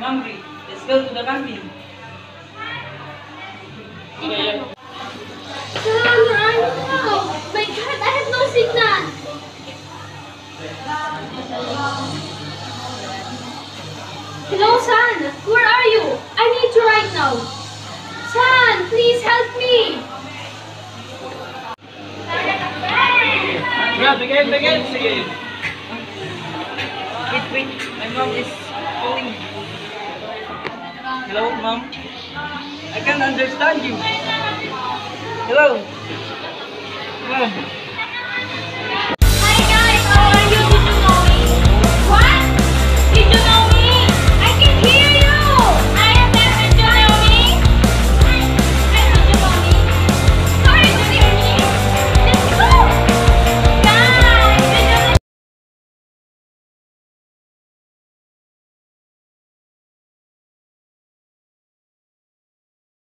go to the canteen. Son, where are you now? My God, I have no signal. Hello, San. Where are you? I need you right now. San, please help me. Yeah, begin, begin, sige. Wait, wait. My mom is calling. Hello, mom. I can't understand you. Hello. Mom.